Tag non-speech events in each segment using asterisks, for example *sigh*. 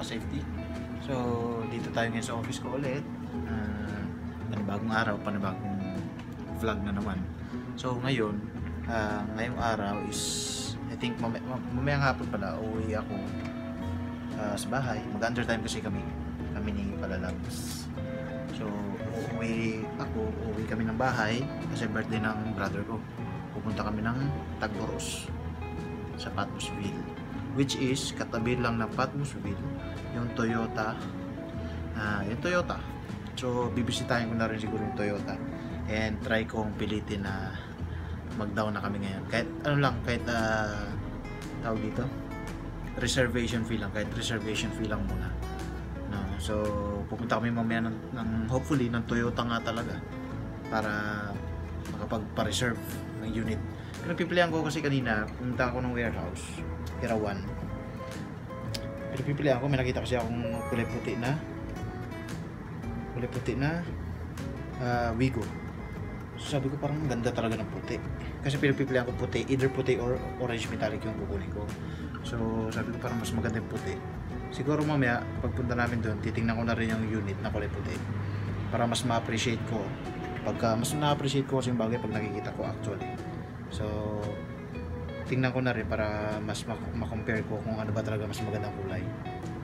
ka-safety. So, dito tayo ngayon sa office ko ulit. Uh, panibagong araw, panibagong vlog na naman. So, ngayon, uh, ngayong araw is, I think mamay, mamayang hapon pala, uwi ako uh, sa bahay. Mag-undertime kasi kami. Kami ni Palalabs. So, uuwi ako, uuwi kami ng bahay kasi birthday ng brother ko. Pupunta kami ng Tagboros sa Patmosville which is katabi lang ng Patmosville yung Toyota. Uh, yung Toyota. So bibisitahin ko na rin siguro yung Toyota. And try kong pilitin na mag down na kami ngayon. Kahit ano lang kahit uh, tawag dito? Reservation fee lang kahit reservation fee lang muna. No? so pupunta kami mamaya ng, ng hopefully ng Toyota nga talaga para makapagpa-reserve ng unit Pinagpipilian ko kasi kanina, pumunta ako ng warehouse, Irawan. Pinagpipilian ko, may nakita kasi akong kulay puti na kulay puti na uh, Wigo. So sabi ko parang ganda talaga ng puti. Kasi pinagpipilian ko puti, either puti or orange metallic yung kukunin ko. So sabi ko parang mas maganda yung puti. Siguro mamaya, pagpunta namin doon, titingnan ko na rin yung unit na kulay puti. Para mas ma-appreciate ko. Pagka mas na-appreciate ko kasi yung bagay pag nakikita ko actually. So, tingnan ko na rin para mas ma-compare ko kung ano ba talaga mas magandang kulay.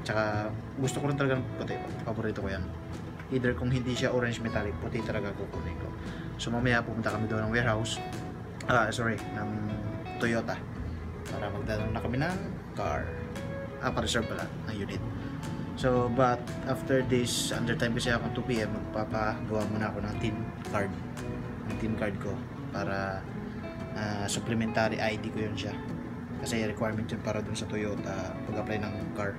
Tsaka, gusto ko rin talaga ng puti. Paborito ko yan. Either kung hindi siya orange metallic, puti talaga kukunin ko. So, mamaya pupunta kami doon ng warehouse. Ah, sorry, ng Toyota. Para magdadang na kami ng car. Ah, para-reserve pala, ng unit. So, but after this, under time kasi ako 2pm, magpapagawa muna ako ng team card. Ng team card ko para uh, supplementary ID ko yun siya. Kasi requirement yun para dun sa Toyota pag-apply ng car.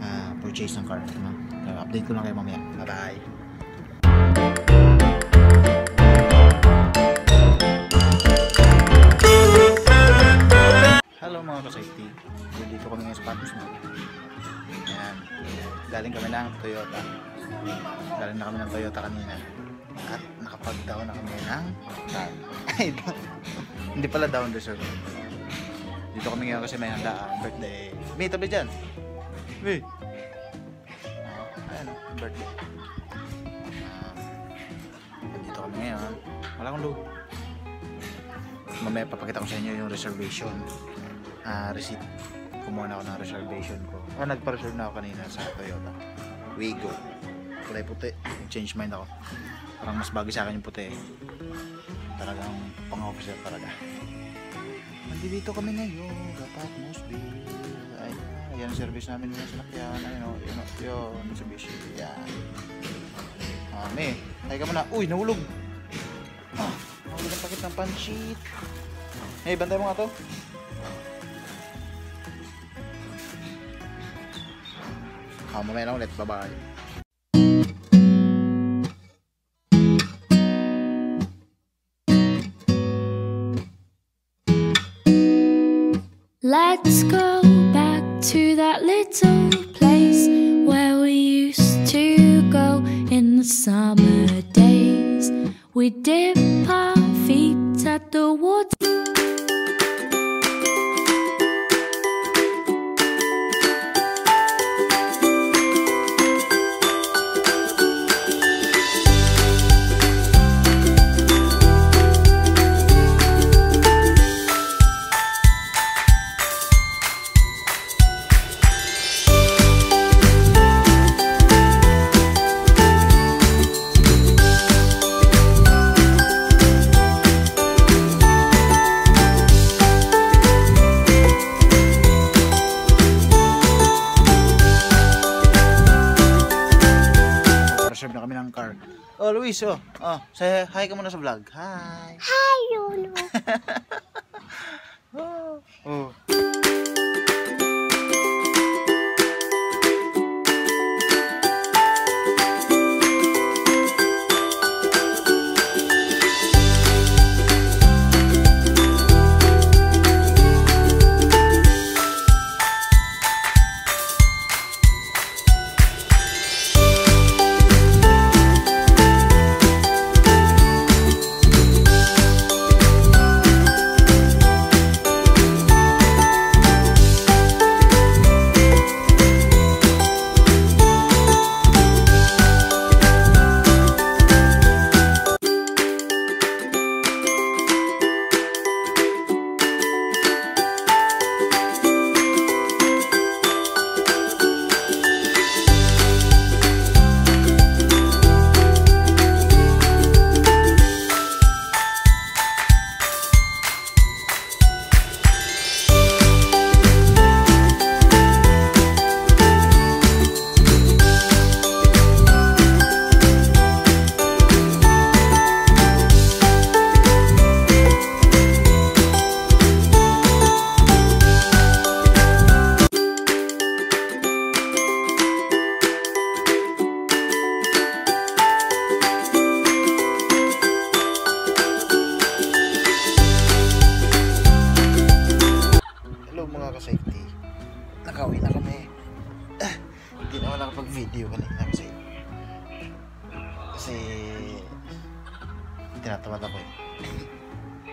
Uh, purchase ng car no? so, update ko lang kayo mamaya. Bye bye Hello mga ka-safety. Dito kami ngayon sa Patmos mo yan galing kami ng Toyota. Galing na kami ng Toyota kanina at nakapag-down na kami ng tag. *laughs* hindi pala down reserve. Dito kami ngayon kasi may handaan, birthday. May tabi dyan. May. Ayan, birthday. Uh, dito kami ngayon. Wala akong load. Mamaya papakita ko sa inyo yung reservation. Uh, receipt. Kumuha na ako ng reservation ko. Ah, nagpa-reserve na ako kanina sa Toyota. Wigo. Kulay puti. Change mind ako. Parang mas bagay sa akin yung puti. Talagang pang officer talaga. Nandito kami ngayon dapat Mosville ay ayan ang service namin yung sinakyan ayun o yun o yun Mitsubishi yan may tayo ka muna. Uy nahulog. Ah nahulog ang pakit ng panchit hey bantay mo nga to. Ah mamaya lang ulit. Bye Let's go back to that little place where we used to go in the summer days. We dip our feet at the water. Luis, oh. Oh, say hi ka muna sa vlog. Hi. Hi, Lolo. *laughs* video kanina kasi kasi tinatamad ako eh.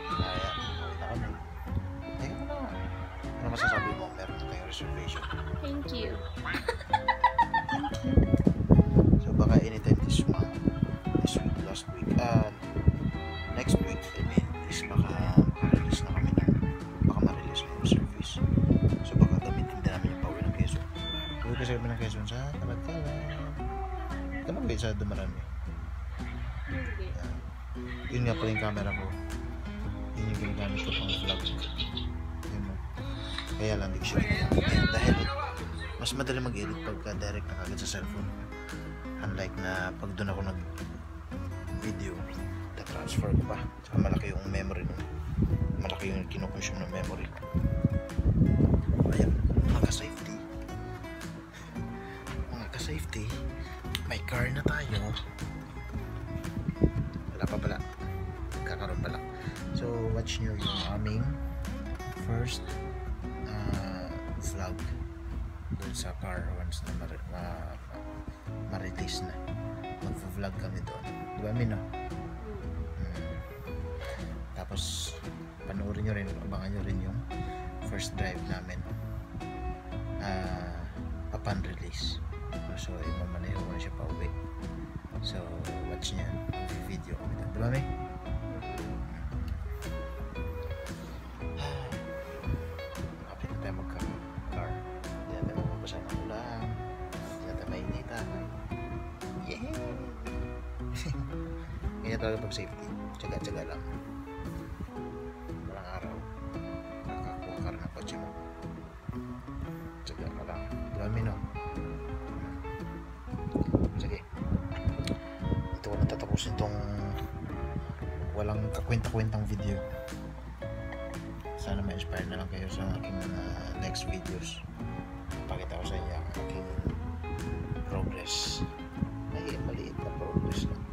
Kaya, uwi na kami. Ayun. Ano masasabi mo? Meron na tayong reservation. Thank you. Tama ba yun sa Dumarami? Hindi. Yun nga pala yung camera ko. Yun yung ginagamit ko pang vlog. Yun mo. Kaya lang di ko siya. Dahil mas madali mag-edit pagka direct na kagad sa cellphone. Unlike na pag doon ako nag video, transfer ko pa. Tsaka malaki yung memory nun. Malaki yung kinukonsume ng memory. Ayan, mga ka-safety, may car na tayo. Wala pa pala. Kakaroon pala. So, watch nyo yung aming first uh, vlog doon sa car once na mar ma ma ma-release na. Magvo-vlog kami doon. Di ba, Mino? Mm. Tapos, panoorin nyo rin, abangan nyo rin yung first drive namin uh, upon release. So, imamaneho ko na siya pa uwi. So, watch nyo yan. Video kami doon. Di ba, May? Kapit na tayo magka-car. Hindi na tayo mabasa ng ulan. Hindi *laughs* na tayo mainitan. Yay! Ganyan talaga pag safety. Tsaga-tsaga lang. natapos itong walang kakwenta-kwentang video. Sana ma-inspire na lang kayo sa aking uh, next videos. Pakita ko sa inyo ang aking progress. Maliit na progress lang.